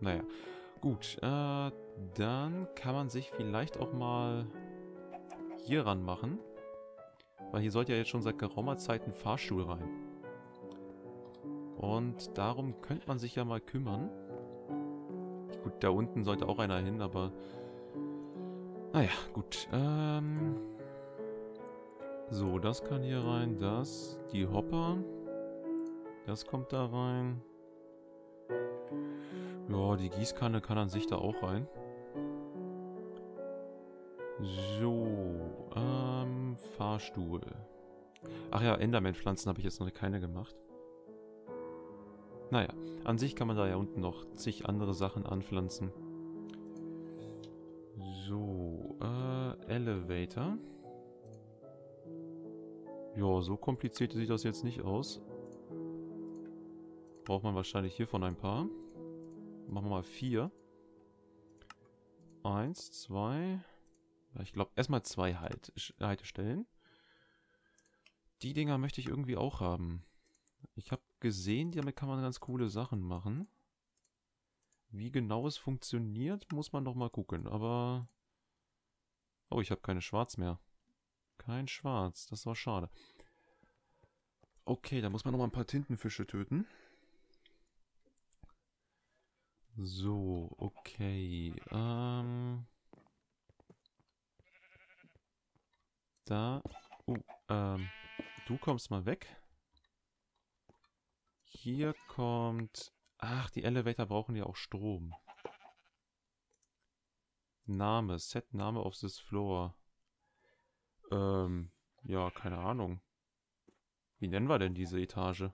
Naja, gut. Äh, dann kann man sich vielleicht auch mal hier ran machen. Weil hier sollte ja jetzt schon seit geraumer Zeit ein Fahrstuhl rein. Und darum könnte man sich ja mal kümmern. Gut, da unten sollte auch einer hin, aber... Naja, gut. Ähm... So, das kann hier rein, das, die Hopper. Das kommt da rein. Ja, die Gießkanne kann an sich da auch rein. So, ähm, Fahrstuhl. Ach ja, Enderman-Pflanzen habe ich jetzt noch keine gemacht. Naja, an sich kann man da ja unten noch zig andere Sachen anpflanzen. So, äh, Elevator. Ja, so kompliziert sieht das jetzt nicht aus. Braucht man wahrscheinlich hiervon ein paar. Machen wir mal vier. Eins, zwei. Ich glaube, erstmal zwei halt, Haltestellen. Die Dinger möchte ich irgendwie auch haben. Ich habe gesehen, damit kann man ganz coole Sachen machen. Wie genau es funktioniert, muss man noch mal gucken. Aber... Oh, ich habe keine Schwarz mehr. Kein Schwarz, das war schade. Okay, da muss man noch mal ein paar Tintenfische töten. So, okay. Ähm... Da. Uh, ähm... Du kommst mal weg. Hier kommt... Ach, die Elevator brauchen ja auch Strom. Name. Set Name of this floor. Ähm, ja, keine Ahnung. Wie nennen wir denn diese Etage?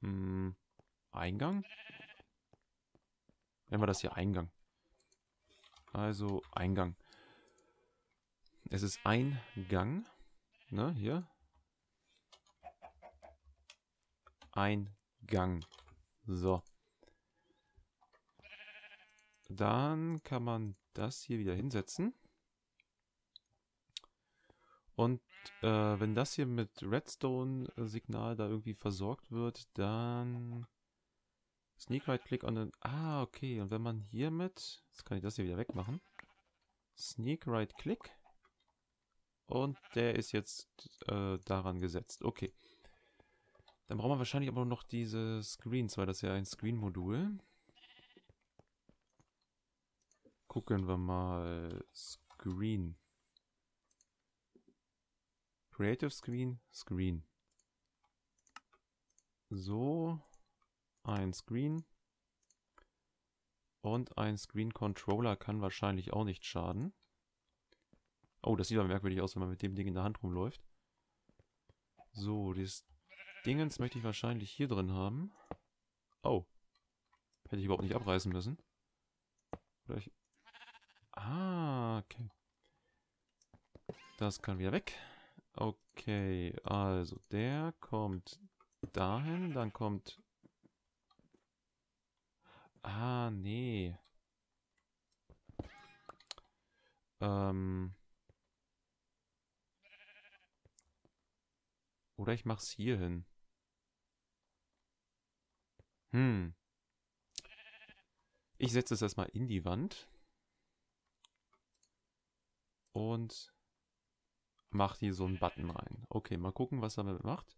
Hm, Eingang? Nennen wir das hier Eingang. Also Eingang. Es ist ein Gang. Ne, hier. Ein Gang. So. Dann kann man das hier wieder hinsetzen. Und äh, wenn das hier mit Redstone-Signal da irgendwie versorgt wird, dann Sneak Right Click on the... Ah, okay. Und wenn man hiermit... Jetzt kann ich das hier wieder wegmachen. Sneak Right Click. Und der ist jetzt äh, daran gesetzt. Okay. Dann brauchen wir wahrscheinlich aber noch diese Screens, weil das ja ein Screen-Modul. Gucken wir mal. Screen. Creative Screen, Screen. So. Ein Screen. Und ein Screen Controller kann wahrscheinlich auch nicht schaden. Oh, das sieht aber merkwürdig aus, wenn man mit dem Ding in der Hand rumläuft. So, das Dingens möchte ich wahrscheinlich hier drin haben. Oh. Hätte ich überhaupt nicht abreißen müssen. Oder ich... Ah, okay. Das kann wieder weg. Okay, also der kommt dahin, dann kommt... Ah, nee. Ähm... Oder ich mach's hier hin. Hm. Ich setze es erstmal in die Wand. Und mache hier so einen Button rein. Okay, mal gucken, was er damit macht.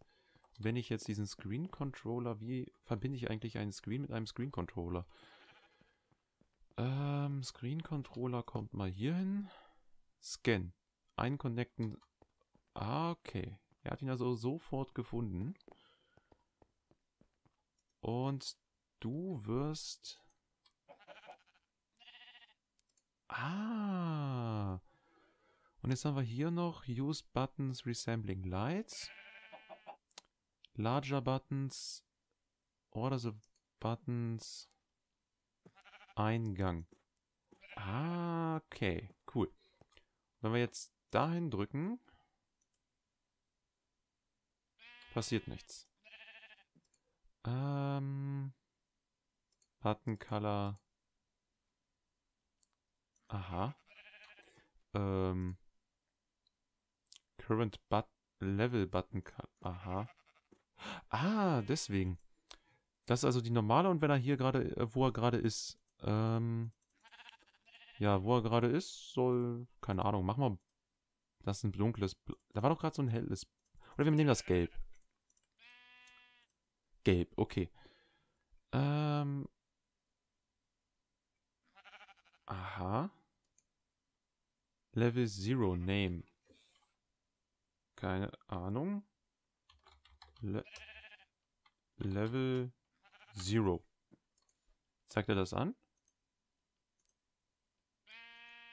Wenn ich jetzt diesen Screen Controller, wie verbinde ich eigentlich einen Screen mit einem Screen Controller? Ähm, Screen Controller kommt mal hier hin. Scan. Einconnecten. Ah, okay. Er hat ihn also sofort gefunden. Und du wirst... Ah. Und jetzt haben wir hier noch Use Buttons Resembling Lights. Larger Buttons. Order the Buttons. Eingang. Ah, okay. Cool. Wenn wir jetzt dahin drücken, passiert nichts. Ähm, Button Color. Aha. Ähm, Current but Level Button Color. Aha. Ah, deswegen. Das ist also die normale und wenn er hier gerade, äh, wo er gerade ist, ähm, ja, wo er gerade ist, soll, keine Ahnung, machen wir, das ist ein dunkles, da war doch gerade so ein helles, oder wir nehmen das Gelb. Gelb, okay. Ähm, aha. Level Zero Name. Keine Ahnung. Le Level Zero. Zeigt er das an?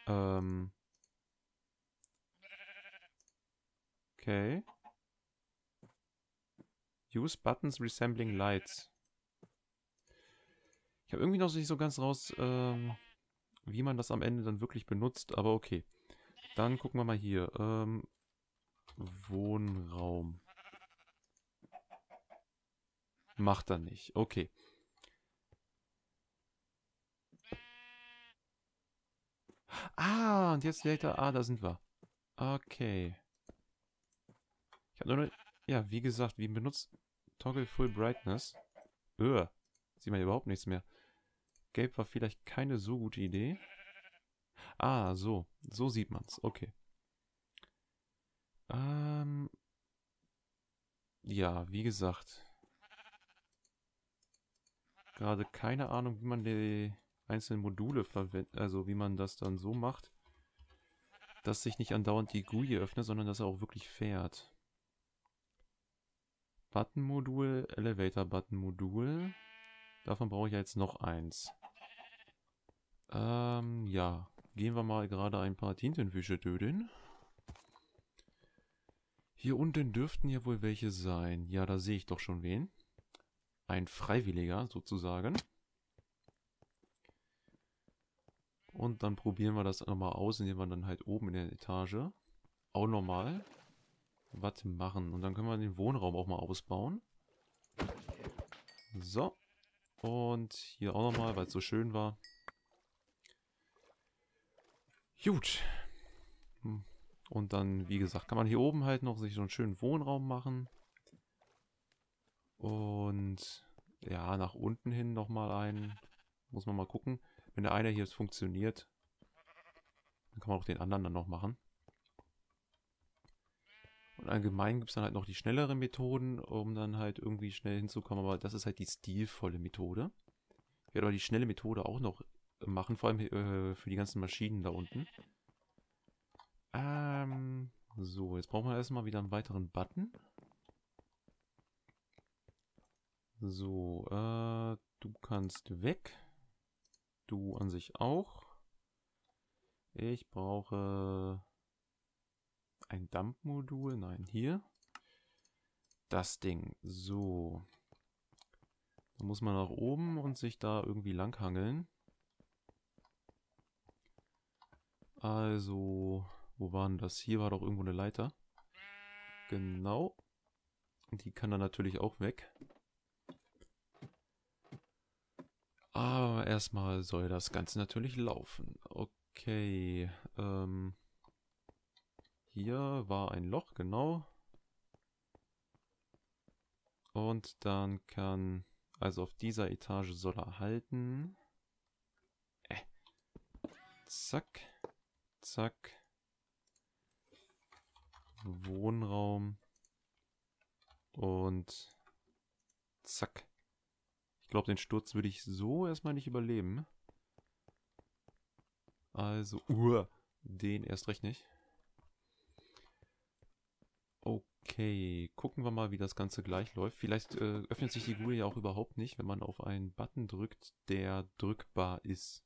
Ähm. Okay. Use buttons resembling lights. Ich habe irgendwie noch nicht so ganz raus, ähm, wie man das am Ende dann wirklich benutzt, aber okay. Dann gucken wir mal hier. Ähm, Wohnraum. Macht er nicht. Okay. Ah, und jetzt later. Ah, da sind wir. Okay. Ich habe nur... Ja, wie gesagt, wie benutzt Toggle Full Brightness? Öh, sieht man überhaupt nichts mehr. Gelb war vielleicht keine so gute Idee. Ah, so. So sieht man's. Okay. Ähm... Ja, wie gesagt. Gerade keine Ahnung, wie man die einzelnen Module verwendet, also wie man das dann so macht, dass sich nicht andauernd die GUI öffnet, sondern dass er auch wirklich fährt. Button-Modul, Elevator-Button-Modul. Davon brauche ich jetzt noch eins. Ähm, ja. Gehen wir mal gerade ein paar Tintenfische töten. Hier unten dürften ja wohl welche sein. Ja, da sehe ich doch schon wen. Ein Freiwilliger sozusagen. Und dann probieren wir das nochmal aus, indem wir dann halt oben in der Etage auch nochmal was machen. Und dann können wir den Wohnraum auch mal ausbauen. So. Und hier auch nochmal, weil es so schön war. Gut. Hm. Und dann, wie gesagt, kann man hier oben halt noch sich so einen schönen Wohnraum machen. Und ja, nach unten hin nochmal einen. Muss man mal gucken. Wenn der eine hier jetzt funktioniert, dann kann man auch den anderen dann noch machen. Und allgemein gibt es dann halt noch die schnelleren Methoden, um dann halt irgendwie schnell hinzukommen. Aber das ist halt die stilvolle Methode. Ich werde aber die schnelle Methode auch noch machen, vor allem äh, für die ganzen Maschinen da unten. Ähm, so, jetzt brauchen wir erstmal wieder einen weiteren Button. So, äh, du kannst weg. Du an sich auch. Ich brauche ein Dump-Modul. Nein, hier. Das Ding. So. Da muss man nach oben und sich da irgendwie langhangeln. Also, wo war denn das? Hier war doch irgendwo eine Leiter. Genau. Die kann dann natürlich auch weg. Aber erstmal soll das Ganze natürlich laufen. Okay. Ähm, hier war ein Loch, genau. Und dann kann, also auf dieser Etage soll er halten. Äh. Zack. Zack. Wohnraum. Und zack. Glaube, den Sturz würde ich so erstmal nicht überleben. Also, uh, den erst recht nicht. Okay, gucken wir mal, wie das Ganze gleich läuft. Vielleicht äh, öffnet sich die GUI ja auch überhaupt nicht, wenn man auf einen Button drückt, der drückbar ist.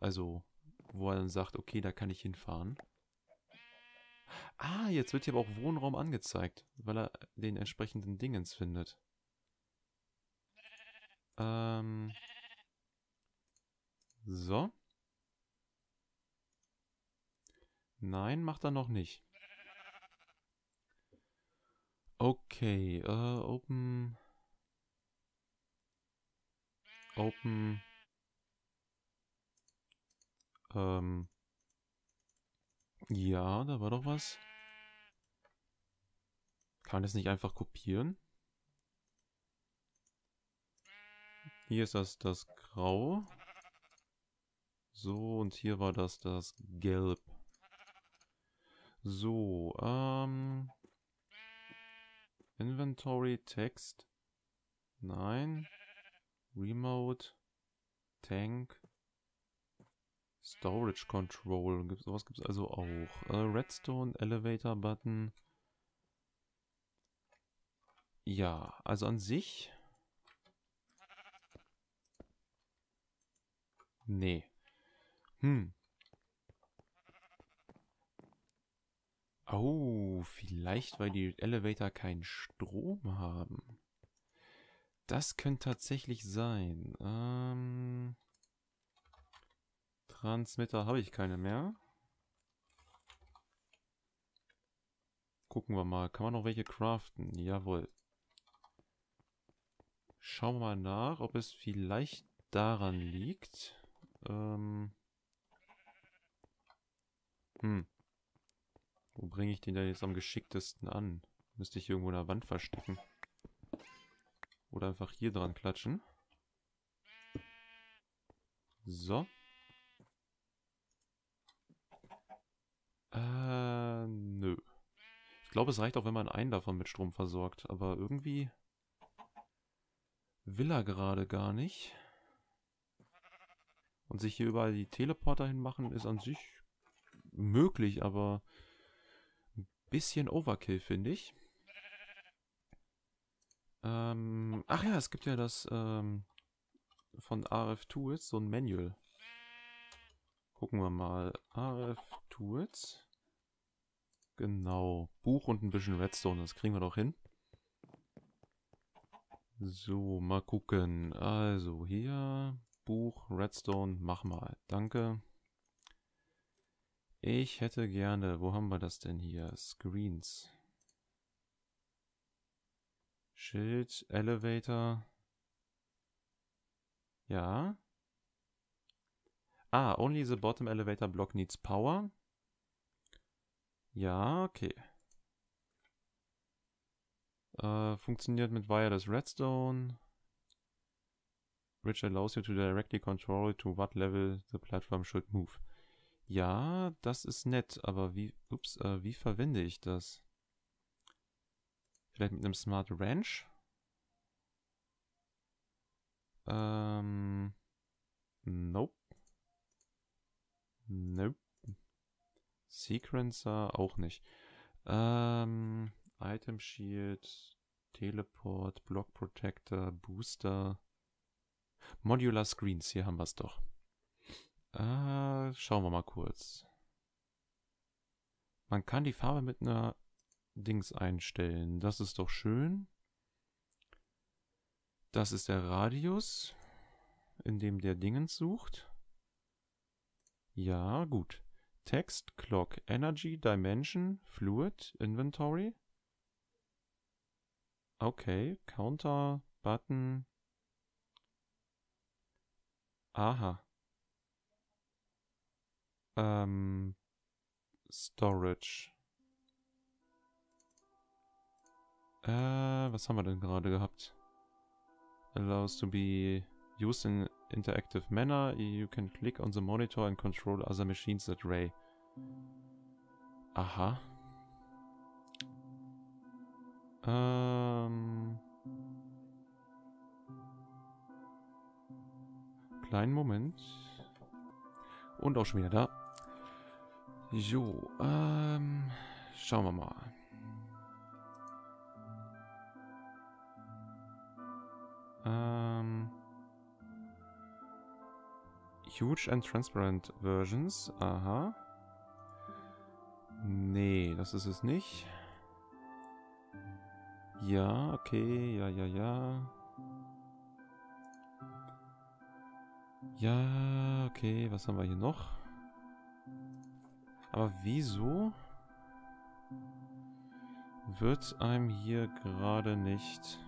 Also, wo er dann sagt, okay, da kann ich hinfahren. Ah, jetzt wird hier aber auch Wohnraum angezeigt, weil er den entsprechenden Dingens findet. Ähm. So. Nein, macht er noch nicht. Okay, äh, open. Open. Ähm. Ja, da war doch was. Kann man das nicht einfach kopieren? Hier ist das das Grau. So, und hier war das das Gelb. So, ähm... Inventory, Text. Nein. Remote. Tank. Storage Control. Gibt, sowas gibt es also auch. Äh, Redstone, Elevator Button. Ja, also an sich... Nee. Hm. Oh, vielleicht weil die Elevator keinen Strom haben. Das könnte tatsächlich sein. Ähm, Transmitter habe ich keine mehr. Gucken wir mal. Kann man noch welche craften? Jawohl. Schauen wir mal nach, ob es vielleicht daran liegt. Ähm, hm. Wo bringe ich den da jetzt am geschicktesten an? Müsste ich irgendwo in der Wand verstecken. Oder einfach hier dran klatschen. So. Äh, nö. Ich glaube, es reicht auch, wenn man einen davon mit Strom versorgt. Aber irgendwie will er gerade gar nicht. Und sich hier überall die Teleporter hinmachen, ist an sich möglich, aber ein bisschen Overkill, finde ich. Ähm, ach ja, es gibt ja das ähm, von RF Tools, so ein Manual. Gucken wir mal. RF Tools. Genau. Buch und ein bisschen Redstone, das kriegen wir doch hin. So, mal gucken. Also hier, Buch, Redstone, mach mal. Danke. Ich hätte gerne, wo haben wir das denn hier? Screens. Schild, Elevator. Ja. Ah, only the bottom elevator block needs power. Ja, okay. Äh, funktioniert mit Wireless Redstone. Which allows you to directly control to what level the platform should move. Ja, das ist nett, aber wie, ups, äh, wie verwende ich das? Vielleicht mit einem Smart Wrench? Ähm, nope. Nope. Sequencer auch nicht. Ähm, Item Shield, Teleport, Block Protector, Booster. Modular Screens, hier haben wir es doch. Äh, schauen wir mal kurz. Man kann die Farbe mit einer Dings einstellen. Das ist doch schön. Das ist der Radius, in dem der Dingens sucht. Ja, gut. Text, Clock, Energy, Dimension, Fluid, Inventory. Okay, Counter, Button. Aha. Ähm, Storage. Äh, was haben wir denn gerade gehabt? Allows to be used in interactive manner. You can click on the monitor and control other machines that ray. Aha. Ähm. Kleinen Moment. Und auch schon wieder da. Jo, ähm, schauen wir mal. Ähm, huge and transparent versions, aha. Nee, das ist es nicht. Ja, okay, ja, ja, ja. Ja, okay, was haben wir hier noch? Aber wieso wird einem hier gerade nicht...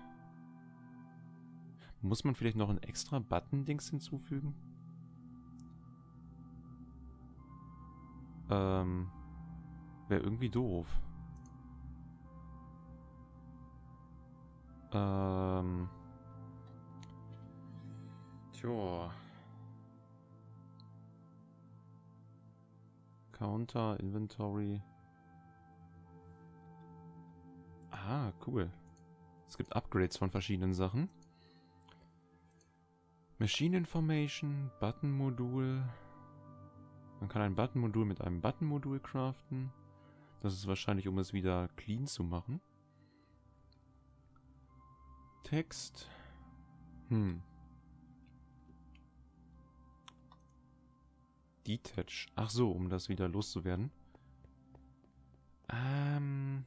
Muss man vielleicht noch ein extra Button-Dings hinzufügen? Ähm, wäre irgendwie doof. Ähm... Tja. Counter, Inventory. Ah, cool. Es gibt Upgrades von verschiedenen Sachen. Machine Information, Button-Modul. Man kann ein Button-Modul mit einem Button-Modul craften. Das ist wahrscheinlich, um es wieder clean zu machen. Text. Hm. Detach. Ach so, um das wieder loszuwerden. Ähm...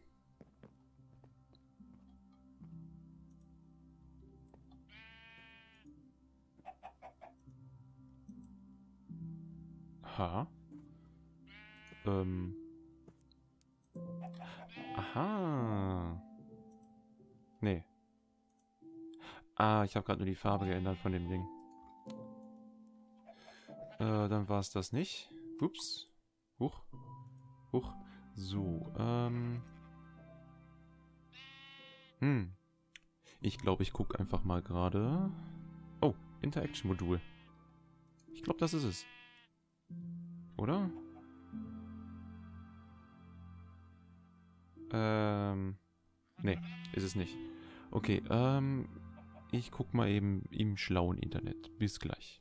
Aha. Ähm. Aha. Nee. Ah, ich habe gerade nur die Farbe geändert von dem Ding. Äh, dann war es das nicht. Ups. Huch. Huch. So, ähm. Hm. Ich glaube, ich gucke einfach mal gerade. Oh, Interaction-Modul. Ich glaube, das ist es. Oder? Ähm. Nee, ist es nicht. Okay, ähm. Ich guck mal eben im schlauen Internet. Bis gleich.